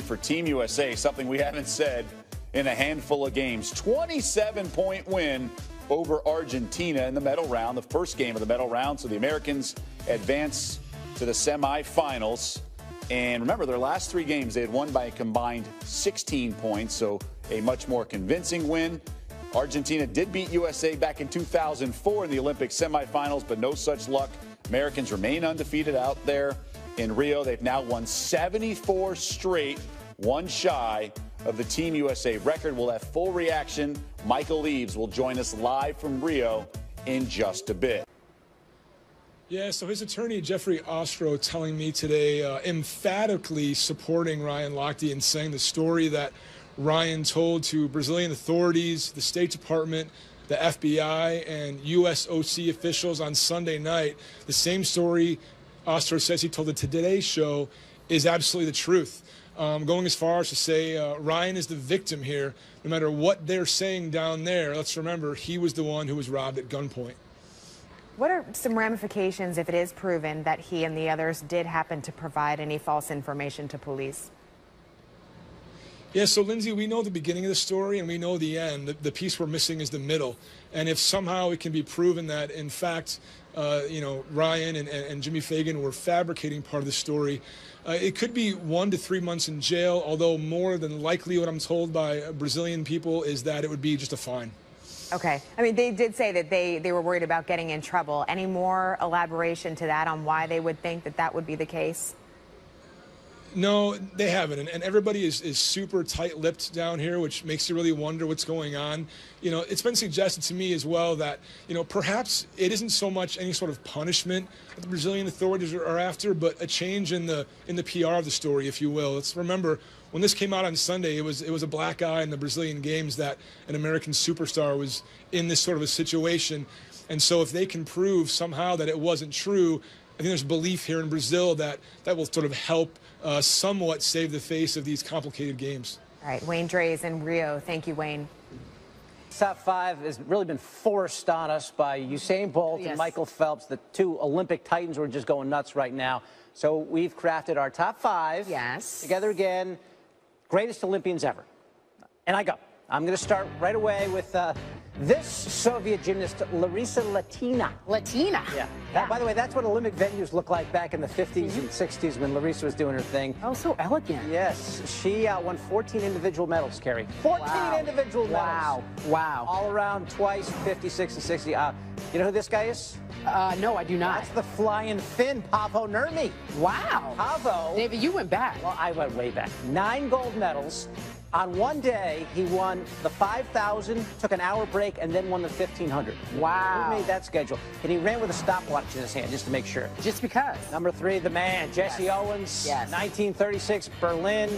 for Team USA, something we haven't said in a handful of games. 27 point win over Argentina in the medal round, the first game of the medal round. So the Americans advance to the semifinals. And remember, their last three games, they had won by a combined 16 points, so a much more convincing win. Argentina did beat USA back in 2004 in the Olympic semifinals, but no such luck. Americans remain undefeated out there in Rio. They've now won 74 straight, one shy of the Team USA record. We'll have full reaction. Michael Eaves will join us live from Rio in just a bit. Yeah, so his attorney, Jeffrey Ostrow, telling me today, uh, emphatically supporting Ryan Lochte and saying the story that Ryan told to Brazilian authorities, the State Department, the FBI, and U.S. OC officials on Sunday night. The same story Ostrow says he told the Today Show is absolutely the truth. Um, going as far as to say uh, Ryan is the victim here. No matter what they're saying down there, let's remember he was the one who was robbed at gunpoint. What are some ramifications if it is proven that he and the others did happen to provide any false information to police? Yeah, so Lindsay, we know the beginning of the story and we know the end. The, the piece we're missing is the middle. And if somehow it can be proven that, in fact, uh, you know, Ryan and, and, Jimmy Feigen were fabricating part of the story, uh, it could be one to three months in jail, although more than likely what I'm told by Brazilian people is that it would be just a fine. Okay. I mean, they did say that they, they were worried about getting in trouble. Any more elaboration to that on why they would think that that would be the case? No, they haven't. And, and everybody is, is super tight lipped down here, which makes you really wonder what's going on. You know, it's been suggested to me as well that, you know, perhaps it isn't so much any sort of punishment that the Brazilian authorities are, are after, but a change in the in the PR of the story, if you will. Let's remember when this came out on Sunday, it was it was a black eye in the Brazilian games that an American superstar was in this sort of a situation. And so if they can prove somehow that it wasn't true, I think there's belief here in Brazil that that will sort of help uh, somewhat save the face of these complicated games. All right, Wayne Drehs in Rio. Thank you, Wayne. Top five has really been forced on us by Usain Bolt yes. and Michael Phelps, the two Olympic titans who are just going nuts right now. So we've crafted our top five. Yes. Together again, greatest Olympians ever. And I go. I'm going to start right away with uh, this Soviet gymnast, Larissa Latina. Latina? Yeah. That, by the way, that's what Olympic venues looked like back in the 50s and 60s when Larissa was doing her thing. Oh, so elegant. Yes. She uh, won 14 individual medals, Carrie. 14 wow. individual medals. Wow. Wow. All around twice, 56 and 60. Uh, you know who this guy is? Uh, no, I do not. That's the flying Finn, Paavo Nurmi. Wow. Paavo. David, you went back. Well, I went way back. Nine gold medals. On one day, he won the 5,000, took an hour break, and then won the 1,500. Wow. Who made that schedule? And he ran with a stopwatch in his hand just to make sure. Just because. Number three, the man, Jesse yes. Owens. Yes. 1936, Berlin.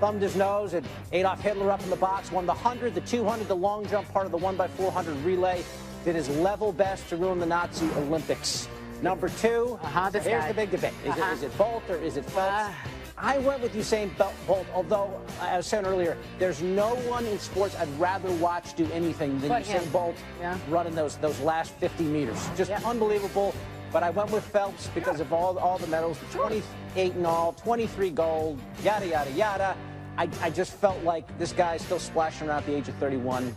Thumbed his nose and Adolf Hitler up in the box. Won the 100, the 200, the long jump part of the 1x400 relay. Did his level best to ruin the Nazi Olympics. Number two, uh -huh, here's guy. the big debate. Is, uh -huh. it, is it Bolt or is it Phelps? Uh I went with Usain Bolt, although, uh, as I was saying earlier, there's no one in sports I'd rather watch do anything than but Usain him. Bolt yeah. running those those last 50 meters. Just yeah. unbelievable. But I went with Phelps because of all, all the medals, 28 in all, 23 gold, yada, yada, yada. I, I just felt like this guy's still splashing around at the age of 31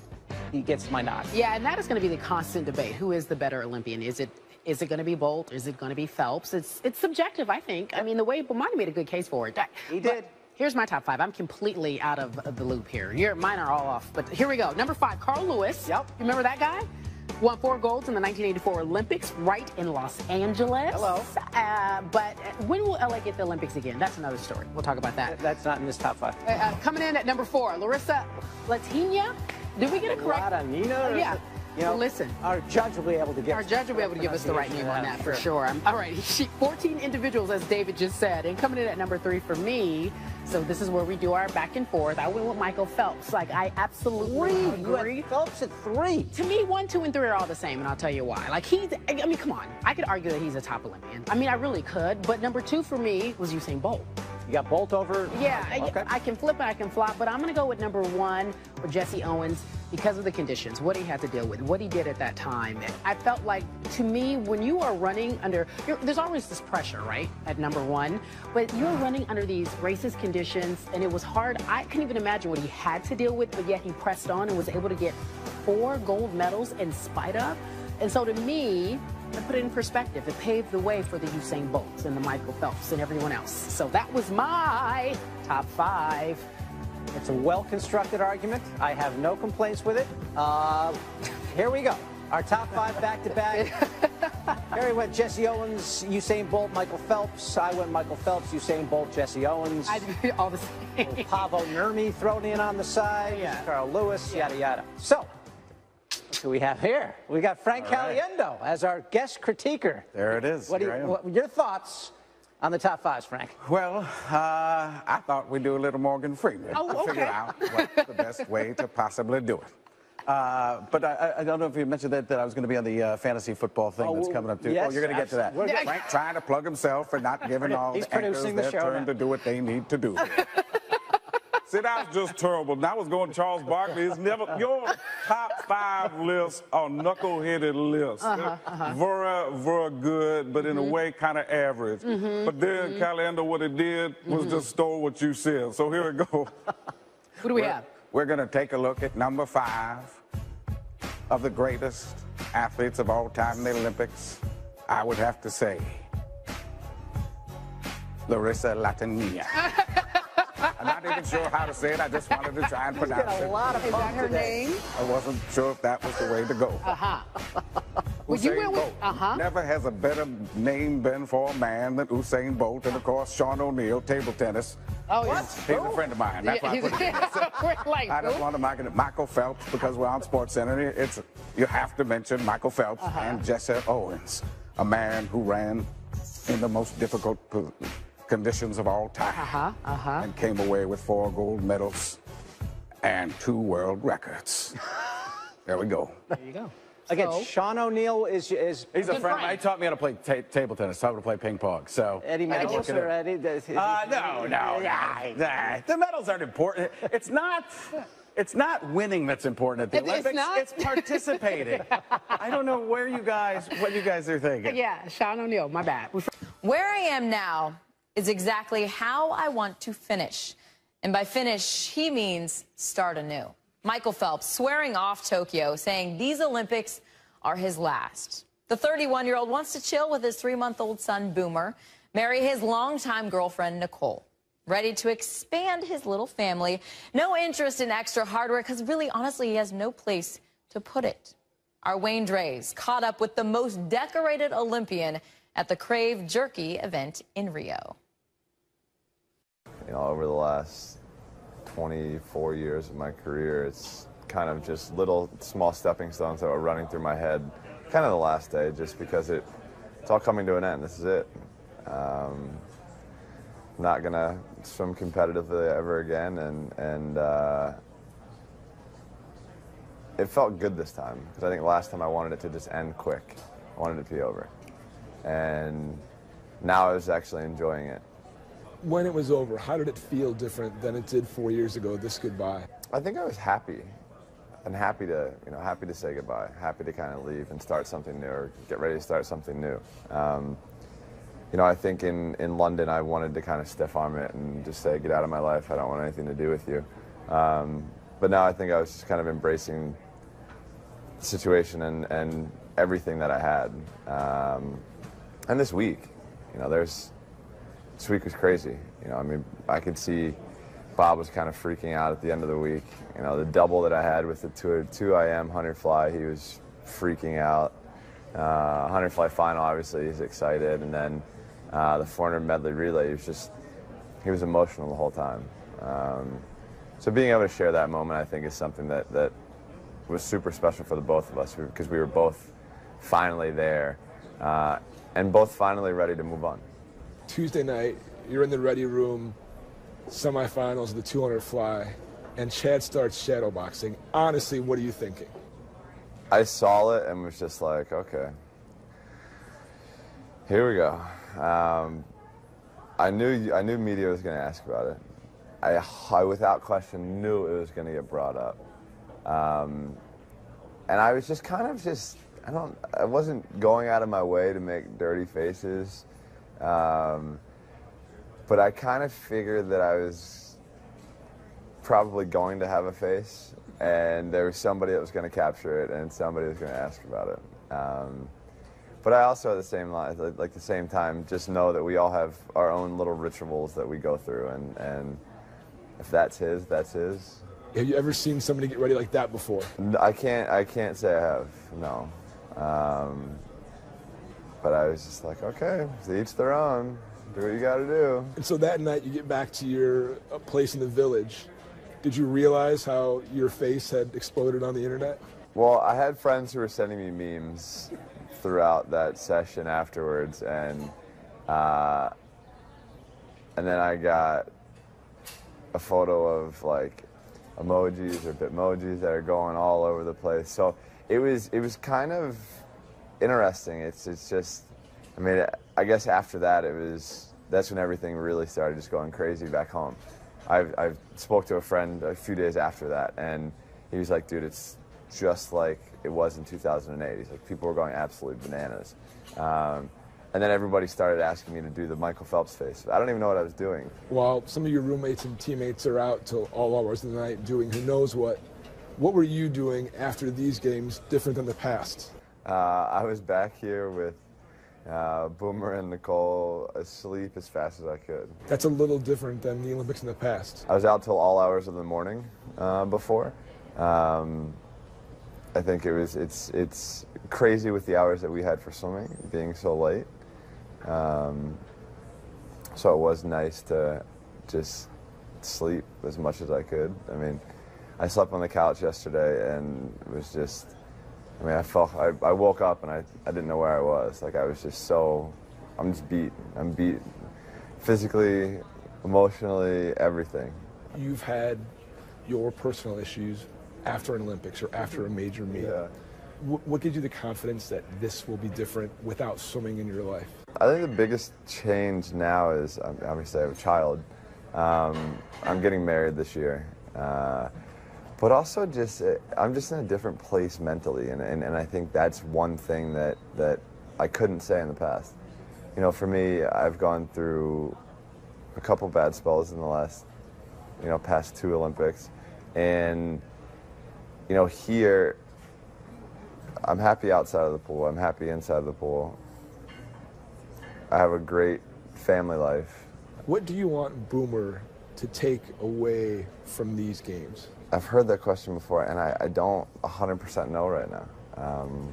he gets my nod. Yeah, and that is going to be the constant debate. Who is the better Olympian? Is it is it going to be Bolt? Is it going to be Phelps? It's it's subjective, I think. I mean, the way Bomani made a good case for it. He did. But here's my top five. I'm completely out of the loop here. Your, mine are all off. But here we go. Number five, Carl Lewis. Yep. You remember that guy? Won four golds in the 1984 Olympics right in Los Angeles. Hello. Uh, but when will LA get the Olympics again? That's another story. We'll talk about that. That's not in this top five. Uh, uh coming in at number four, Larissa Latina. Did we get it correct? Latina? yeah. You know, well, listen. Our judge will be able to give Our judge will be able to give us the right name on that for sure. Um, all right, 14 individuals, as David just said, and coming in at number three for me. So this is where we do our back and forth. I went with Michael Phelps. Like I absolutely three. agree. Phelps at three. To me, one, two, and three are all the same, and I'll tell you why. Like he's, I mean, come on. I could argue that he's a top Olympian. I mean, I really could. But number two for me was Usain Bolt. You got Bolt over. Yeah, I, Okay. I can flip and I can flop, but I'm going to go with number one for Jesse Owens because of the conditions, what he had to deal with, what he did at that time. I felt like, to me, when you are running under, you're, there's always this pressure, right, at number one, but you're running under these racist conditions, and it was hard. I couldn't even imagine what he had to deal with, but yet he pressed on and was able to get four gold medals in spite of. And so to me, to put it in perspective, it paved the way for the Usain Bolts and the Michael Phelps and everyone else. So that was my top five. It's a well-constructed argument. I have no complaints with it. Uh, here we go. Our top five back-to-back. Harry went Jesse Owens, Usain Bolt, Michael Phelps. I went Michael Phelps, Usain Bolt, Jesse Owens. I did all the same. Paavo Nurmi thrown in on the side. Yeah. Carl Lewis, yada, yada. So, do we have here? We got Frank right. Caliendo as our guest critiquer. There it is. What you, what, your thoughts on the top fives, Frank? Well, uh, I thought we'd do a little Morgan Freeman. Oh, to Figure out what's the best way to possibly do it. Uh, but I, I- I don't know if you mentioned that, that I was going to be on the uh, fantasy football thing Oh, that's coming up too. yes, oh, you're going to get to that. Frank trying to plug himself and not giving all He's the anchors the their show turn now. to do what they need to do. See, that was just terrible. And I was going Charles Barkley. It's never your top five list are knuckleheaded lists. Uh-huh, Very, very good, but Mm-hmm. in a way kind of average. But then Caliendo, what it did was Mm-hmm. just stole what you said. So here we go. Who do we have? We're going to take a look at number five of the greatest athletes of all time in the Olympics. I would have to say, Larissa Latania. I'm not even sure how to say it. I just wanted to try and pronounce Got a it. lot of Is that her today. name? I wasn't sure if that was the way to go. Uh-huh. Well, you went with- uh-huh. Never has a better name been for a man than Usain Bolt. And of course, Sean O'Neill, table tennis. Oh, yeah. He's a friend of mine. That's why I put it like, I just want to market it. Michael Phelps because we're on SportsCenter. It's you have to mention Michael Phelps Uh-huh. and Jesse Owens, a man who ran in the most difficult conditions of all time Uh-huh, uh-huh. and came away with four gold medals and two world records. there we go. There you go. Again, So- Sean O'Neill is is He's a Good friend. friend. He taught me how to play ta- table tennis, taught me how to play ping pong. So Eddie I had to Medals work it or. Eddie. does- Uh, no, no, nah, nah. The medals aren't important. It's not. It's not winning that's important at the It's- it's Olympics. not? It's participating. I don't know where you guys, what you guys are thinking. Yeah, Sean O'Neill, my bad. Where I am now is exactly how I want to finish. And by finish, he means start anew. Michael Phelps swearing off Tokyo, saying these Olympics are his last. The 31 year old wants to chill with his three month old son, Boomer, marry his longtime girlfriend, Nicole. Ready to expand his little family. No interest in extra hardware because really, honestly, he has no place to put it. Our Wayne Drehs caught up with the most decorated Olympian at the Crave Jerky event in Rio. You know, over the last 24 years of my career, it's kind of just little small stepping stones that were running through my head. Kind of the last day, just because it, it's all coming to an end. This is it. Um, not gonna swim competitively ever again, and and uh, it felt good this time because I think last time I wanted it to just end quick. I wanted it to be over, and now I was actually enjoying it. When it was over, how did it feel different than it did four years ago, this goodbye? I think I was happy and happy to, you know, happy to say goodbye, happy to kind of leave and start something new or get ready to start something new. Um, you know, I think in, in London I wanted to kind of stiff arm it and just say, get out of my life, I don't want anything to do with you. Um, but now I think I was just kind of embracing the situation and, and everything that I had. Um, and this week, you know, there's, this week was crazy. You know, I mean, I could see Bob was kind of freaking out at the end of the week. You know, the double that I had with the two, two IM hunter fly, he was freaking out. Uh, hunter fly final, obviously, he's excited, and then uh, the 400 medley relay, he was just, he was emotional the whole time. Um, so being able to share that moment, I think, is something that that was super special for the both of us because we were both finally there, uh, and both finally ready to move on. Tuesday night, you're in the ready room, semifinals of the 200 fly, and Chad starts shadowboxing. Honestly, what are you thinking? I saw it and was just like, okay, here we go. Um, I knew I knew media was going to ask about it. I, I, without question, knew it was going to get brought up. Um, and I was just kind of just I don't I wasn't going out of my way to make dirty faces, um, but I kind of figured that I was probably going to have a face, and there was somebody that was going to capture it, and somebody was going to ask about it. Um, but I also, at the same line, like the same time, just know that we all have our own little rituals that we go through, and and if that's his, that's his. Have you ever seen somebody get ready like that before? I can't. I can't say I have. No. Um, but I was just like, okay, each their own. Do what you got to do. And so that night, you get back to your uh, place in the village. Did you realize how your face had exploded on the internet? Well, I had friends who were sending me memes throughout that session afterwards, and uh, and then I got a photo of like emojis or bitmojis that are going all over the place. So it was it was kind of interesting. It's it's just I mean I guess after that it was that's when everything really started just going crazy back home. I I spoke to a friend a few days after that and he was like, dude, it's just like it was in 2008. He's like, people were going absolutely bananas. Um, and then everybody started asking me to do the Michael Phelps face. I don't even know what I was doing. While some of your roommates and teammates are out till all hours of the night doing who knows what, what were you doing after these games different than the past? Uh, I was back here with uh, Boomer and Nicole asleep as fast as I could. That's a little different than the Olympics in the past. I was out till all hours of the morning uh, before. Um, I think it was it's it's crazy with the hours that we had for swimming being so late. Um, so it was nice to just sleep as much as I could. I mean, I slept on the couch yesterday and it was just, I mean, I felt, I, I woke up and I, I didn't know where I was. Like, I was just so, I'm just beat. I'm beat physically, emotionally, everything. You've had your personal issues after an Olympics or after a major meet. Yeah. What gives you the confidence that this will be different without swimming in your life? I think the biggest change now is obviously I have a child. Um, I'm getting married this year. Uh, but also just uh, I'm just in a different place mentally, and, and, and I think that's one thing that, that I couldn't say in the past. You know, for me, I've gone through a couple bad spells in the last, you know, past two Olympics, and you know, here I'm happy outside of the pool. I'm happy inside of the pool. I have a great family life. What do you want Boomer to take away from these games? I've heard that question before, and I, I don't 100% know right now. Um,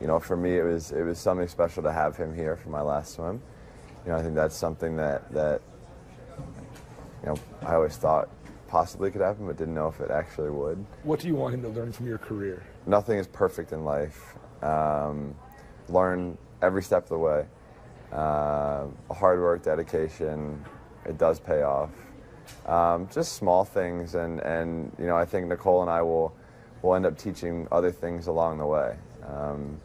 you know, for me, it was it was something special to have him here for my last swim. You know, I think that's something that that you know I always thought possibly could happen, but didn't know if it actually would. What do you want him to learn from your career? Nothing is perfect in life. Um, learn every step of the way. Uh, hard work, dedication, it does pay off. Um, just small things, and, and you know, I think Nicole and I will will end up teaching other things along the way. Um,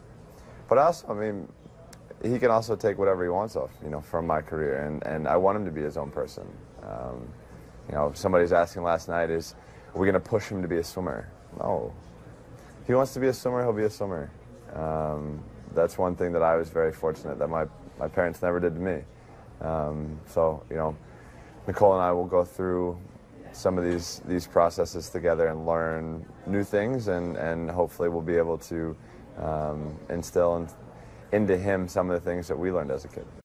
but also, I mean, he can also take whatever he wants off, you know, from my career, and, and I want him to be his own person. Um, you know, somebody's asking last night, is are we going to push him to be a swimmer? No. If he wants to be a swimmer, he'll be a swimmer. Um, that's one thing that I was very fortunate that my, my parents never did to me. Um, so, you know, Nicole and I will go through some of these these processes together and learn new things, and, and hopefully we'll be able to um, instill in, into him some of the things that we learned as a kid.